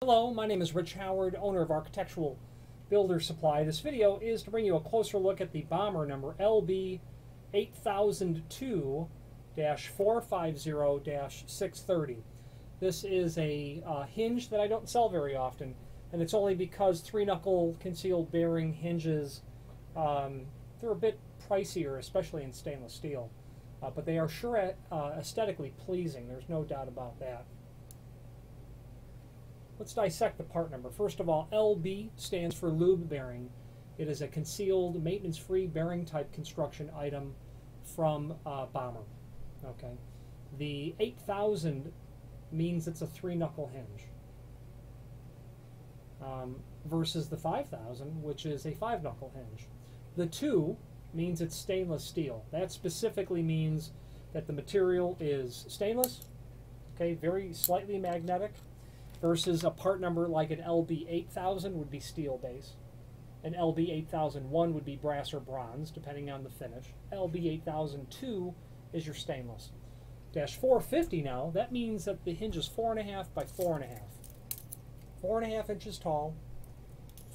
Hello, my name is Rich Howard, owner of Architectural Builder Supply. This video is to bring you a closer look at the Bommer number LB 8002-450-630. This is a uh, hinge that I don't sell very often, and it's only because three-knuckle concealed bearing hinges, um, they're a bit pricier, especially in stainless steel. Uh, but they are sure uh, aesthetically pleasing, there's no doubt about that. Let's dissect the part number. First of all, LB stands for lube bearing. It is a concealed, maintenance-free bearing type construction item from uh, Bommer. Okay, the 8000 means it's a three-knuckle hinge um, versus the 5000, which is a five-knuckle hinge. The two means it's stainless steel. That specifically means that the material is stainless, okay, very slightly magnetic, versus a part number like an LB8000 would be steel base. An LB8001 would be brass or bronze, depending on the finish. LB8002 is your stainless. Dash 450 now, that means that the hinge is 4.5 by 4.5. 4.5 inches tall,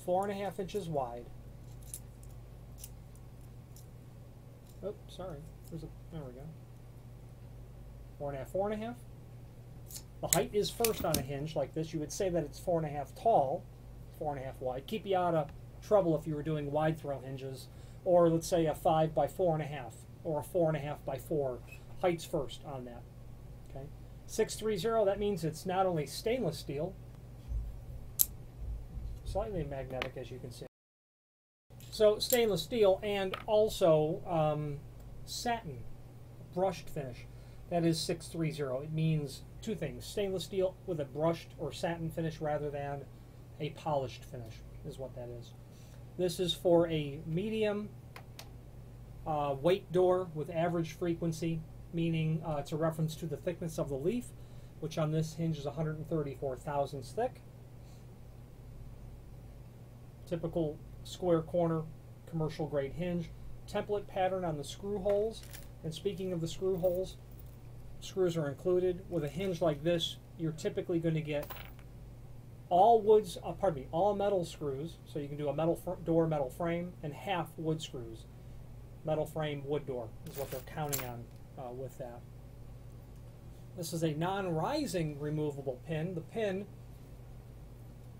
4.5 inches wide. Oh, sorry. There's a, there we go. 4.5, 4.5. The height is first on a hinge like this. You would say that it's four and a half tall, four and a half wide. Keep you out of trouble if you were doing wide throw hinges, or let's say a five by four and a half, or a four and a half by four. Heights first on that. Okay, six three zero. That means it's not only stainless steel, slightly magnetic as you can see. So stainless steel and also um, satin, brushed finish. That is 630. It means two things. Stainless steel with a brushed or satin finish rather than a polished finish is what that is. This is for a medium uh, weight door with average frequency, meaning uh, it's a reference to the thickness of the leaf, which on this hinge is 134 thousandths thick. Typical square corner commercial grade hinge. Template pattern on the screw holes. And speaking of the screw holes, screws are included. With a hinge like this, you're typically going to get all woods, uh, pardon me, all metal screws. So you can do a metal door, metal frame, and half wood screws. Metal frame, wood door is what they're counting on uh, with that. This is a non-rising removable pin. The pin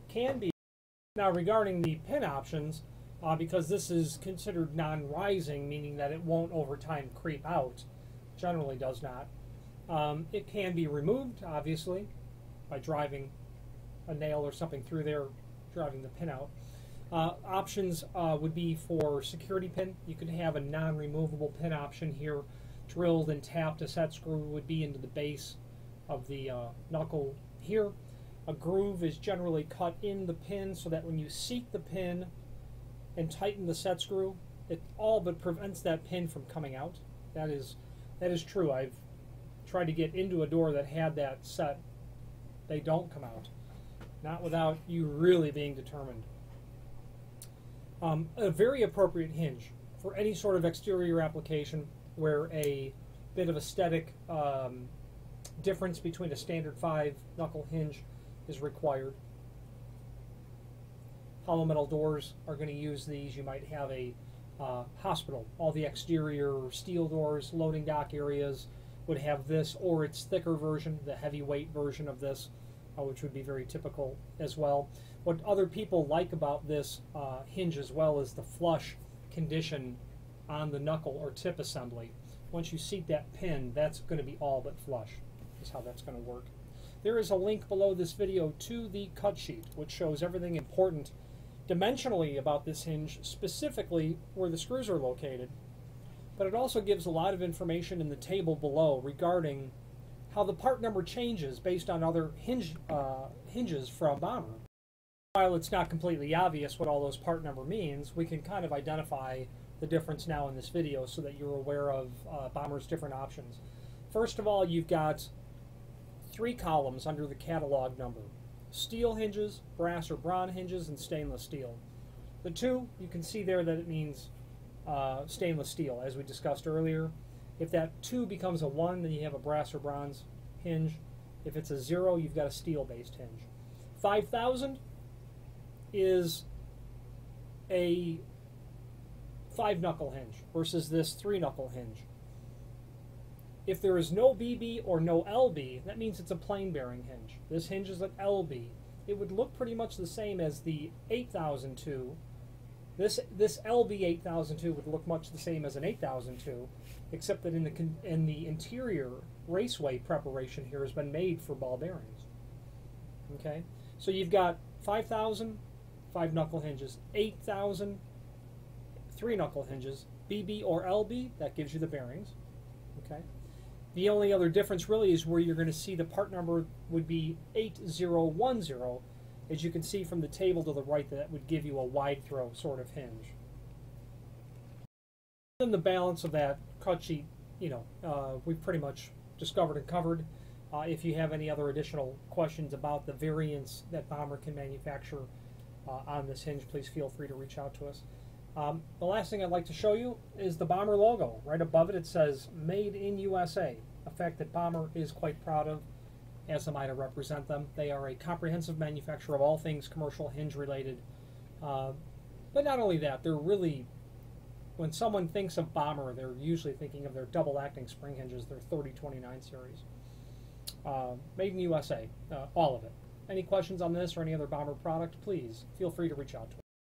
can be now regarding the pin options, uh, because this is considered non-rising, meaning that it won't over time creep out. Generally does not. Um, it can be removed, obviously, by driving a nail or something through there, driving the pin out. Uh, options uh, would be for security pin. You could have a non-removable pin option here, drilled and tapped. A set screw would be into the base of the uh, knuckle here. A groove is generally cut in the pin so that when you seat the pin and tighten the set screw, it all but prevents that pin from coming out. That is that is true. I've tried to get into a door that had that set, they don't come out. Not without you really being determined. Um, a very appropriate hinge for any sort of exterior application where a bit of aesthetic um, difference between a standard five knuckle hinge is required. Hollow metal doors are going to use these. You might have a uh, hospital, all the exterior steel doors, loading dock areas, would have this or its thicker version, the heavyweight version of this, uh, which would be very typical as well. What other people like about this uh, hinge as well is the flush condition on the knuckle or tip assembly. Once you seat that pin, that's going to be all but flush, is how that's going to work. There is a link below this video to the cut sheet, which shows everything important dimensionally about this hinge, specifically where the screws are located, but it also gives a lot of information in the table below regarding how the part number changes based on other hinge, uh, hinges from Bommer. While it's not completely obvious what all those part number means, we can kind of identify the difference now in this video so that you're aware of uh, Bommer's different options. First of all, you've got three columns under the catalog number. Steel hinges, brass or bronze hinges, and stainless steel. The two, you can see there that it means uh, stainless steel, as we discussed earlier. If that 2 becomes a 1, then you have a brass or bronze hinge. If it's a 0, you've got a steel-based hinge. 5000 is a five knuckle hinge versus this three knuckle hinge. If there is no BB or no LB, that means it's a plain bearing hinge. This hinge is an LB. It would look pretty much the same as the 8002. This this LB 8002 would look much the same as an 8002, except that in the in the interior raceway preparation here has been made for ball bearings. Okay, so you've got 5,000 five knuckle hinges, 8,000 three knuckle hinges, BB or LB, that gives you the bearings. Okay. The only other difference really is where you're going to see the part number would be 8010. As you can see from the table to the right, that would give you a wide throw sort of hinge. Then the balance of that cut sheet, you know, uh, we've pretty much discovered and covered. Uh, if you have any other additional questions about the variants that Bommer can manufacture uh, on this hinge, please feel free to reach out to us. Um, the last thing I'd like to show you is the Bommer logo. Right above it, it says Made in USA, a fact that Bommer is quite proud of, as am I to represent them. They are a comprehensive manufacturer of all things commercial hinge related. Uh, but not only that, they're really, when someone thinks of Bommer, they're usually thinking of their double acting spring hinges, their 3029 series. Uh, made in USA, uh, all of it. Any questions on this or any other Bommer product, please feel free to reach out to us.